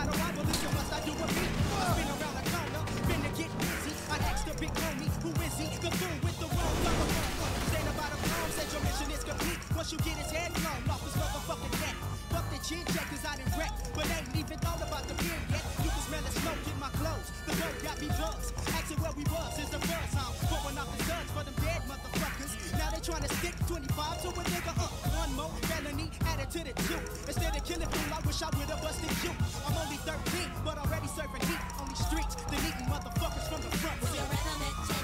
Once I rival, listen, must I do a beat? I spin around the corner, finna get busy. I asked the big homie, who is he? The fool with the wrong motherfucker. Stand about a phone, said your mission is complete. Once you get his head blown off his motherfucking neck. Fuck the chin check, cause I didn't wreck. But ain't even thought about the pin yet. You can smell the smoke in my clothes. The road got me buzzed. Asking where we was is the first time. Pouring off the suds for them trying to stick 25 to a nigga up. One more felony added to the two. Instead of killing fool, I wish I would've busted you. I'm only 13, but already serving heat on these streets. they Deleting motherfuckers from the front. Your rhythm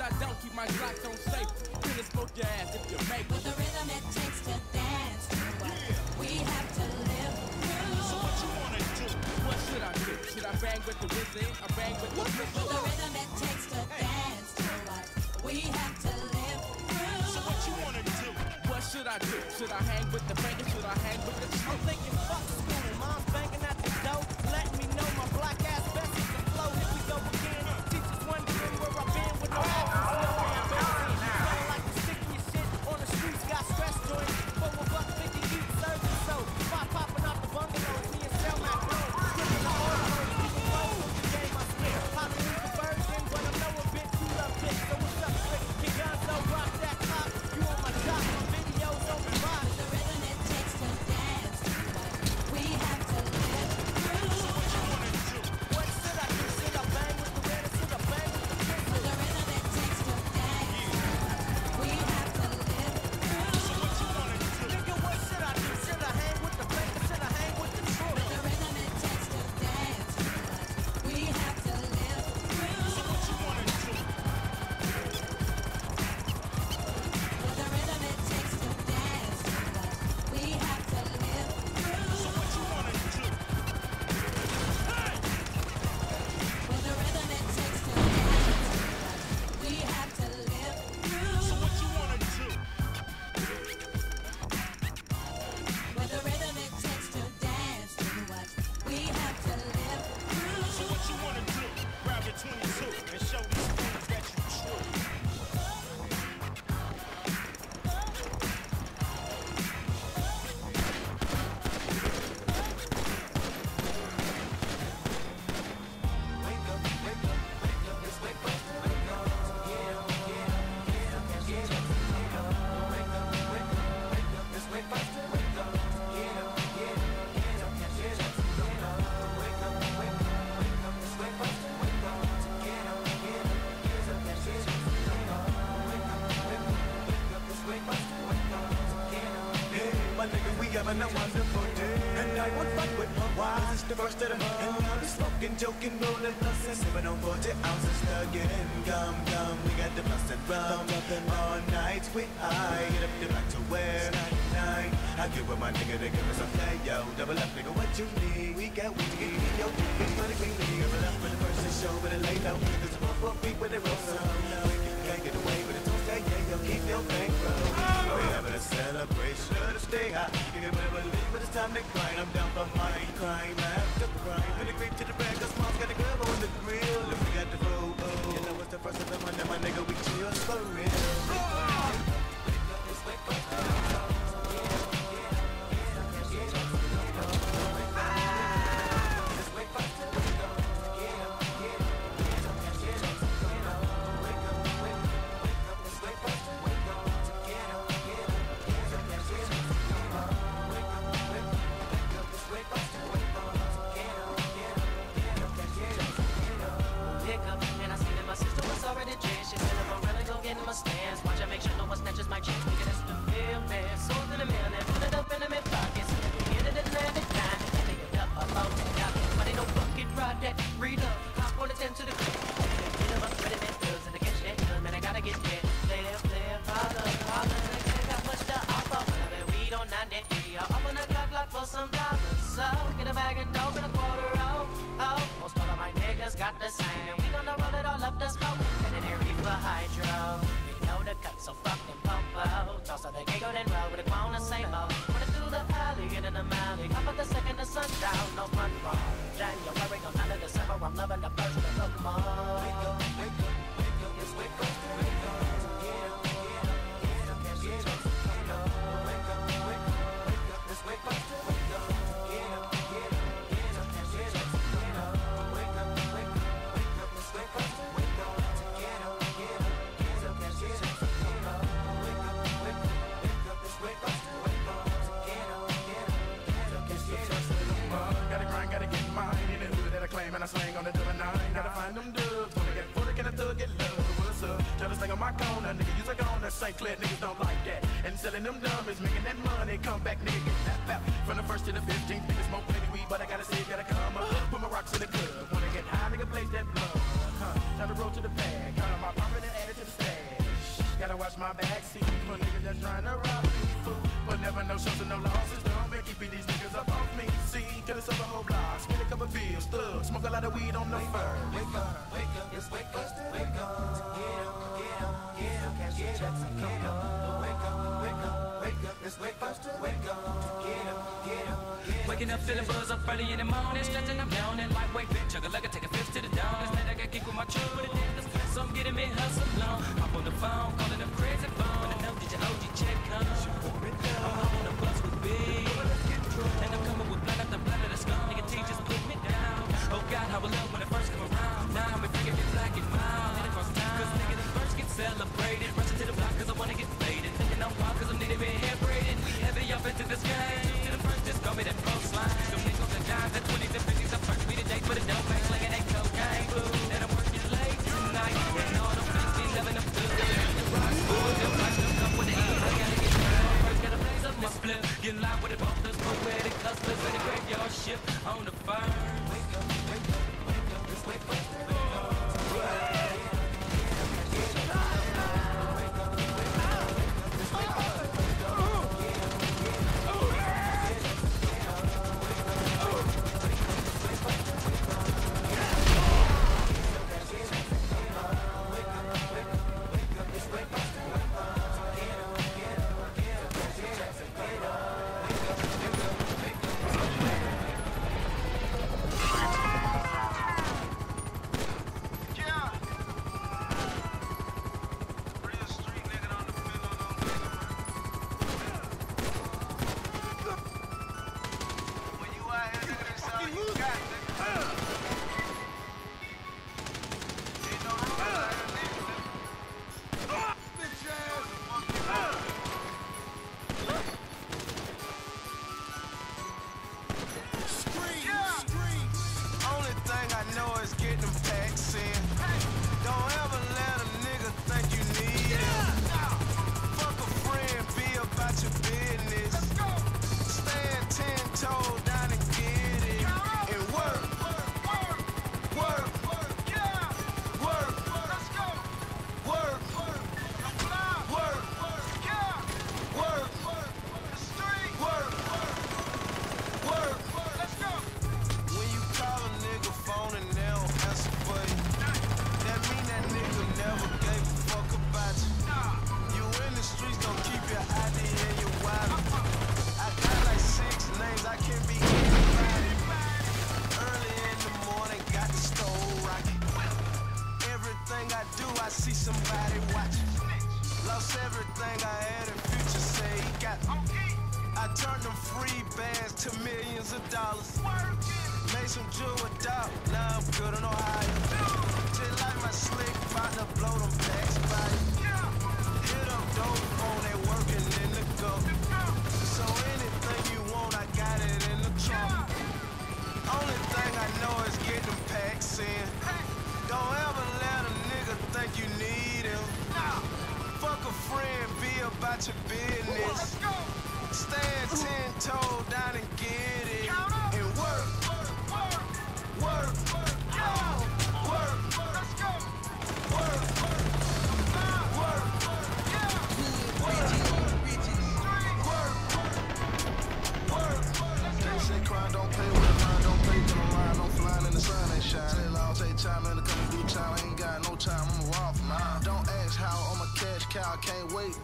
I don't keep my Glock on safe. Finna smoke your ass if you make it. With the rhythm it takes to dance to what we have to live through. What you wanna do? What should I do? Should I bang with the wizard? I bang with the With the rhythm it takes to dance to what we have to live through. So What you wanna do? What should I do? Should I hang with the banker? Should I hang with the truth? Nigga, we having a wonderful day. And I won't fight with my. It's the first of the month. And be smoking, joking, rolling us and sipping on 40 ounces. Again, gum, gum. We got the plus and rum. All night we high. Get up the back to where? Nine. I get with my nigga to give us a play, yo. Double up, nigga, what you need? We got weed to get you, yo. Big money, green league. Double up for the first to show, but it lay low. Cause I'm up, up, beat with it roll. So, no, can't get away with it. Don't say, yeah, yo. Keep your bankroll. We having a celebration to stay high. You can never believe, but it's time to grind. I'm down for mine, crime after crime. Giggle, then roll with a clone, the same old. Running through the alley, get in the alley. Up at the second the sun down, no fun for January, no none of December. I'm loving the first of the month. On corner. Nigga, use a gun. St. Clair niggas don't like that. And selling them dummies, making that money. Come back, nigga, get back. From the first to the 15th, niggas smoke plenty weed, but I gotta say, gotta come up. Put my rocks in the club. Wanna get high, nigga, blaze that blood. Huh? Time to roll to the bag. Count on my profit and add it to the stash. Gotta watch my back seat for niggas that's trying to rob me. Fool. But never no shows and no losses. Don't make keep these niggas up off me. See, kill us up a whole block. Spin a couple bills, thug. Smoke a lot of weed on the fur. Wake up, wake up, it's wake up, wake up. Get up, get up, get up, get up. Wake up, wake up, wake up, wake up, wake up. Get up, get up, get up. Waking up feeling buzz up early in the morning, stretching, I'm yawning, lightweight, chug a take a fifth to the dawn. Night I got kick with my truck, but it did so I'm getting me hustle long. Hop on the phone, calling this game. Turned them free bands to millions of dollars. Made some jewel dog, now I'm good in Ohio. Just like my slick partner, blow them packs by Hit up dope phone, they working in the go. So anything you want, I got it in the trunk. Only thing I know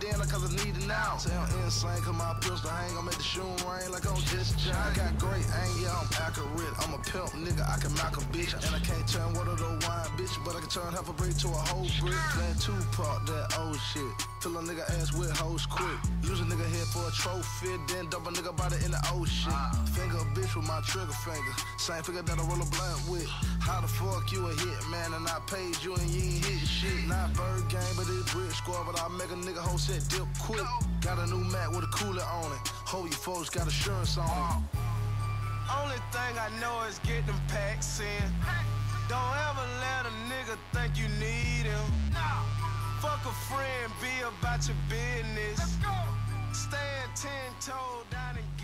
Can't wait cause I need it now. Say I'm insane, cause my pistol hang. I'm at the shooting rain like I'm just John. I got great aim, yeah, I'm accurate. I'm a pimp nigga, I can knock a bitch. And I can't turn water to wine, bitch. But I can turn half a brick to a whole brick. Playing Tupac, that old shit. Fill a nigga ass with hoes quick. Use a nigga head for a trophy, then dump a nigga body in the ocean. Finger a bitch with my trigger finger. Same finger that I roll a blunt with. How the fuck you a hit, man? And I paid you and you ain't hit shit. Not bird game, but it's brick squad. But I make a nigga whole set dip quick. Got a new mat with a cooler on it. Hope you folks got assurance on it. Only thing I know is get them packs in. Don't ever let a nigga think you need him. Fuck a friend, be about your business. Let's go. Stand ten toe down and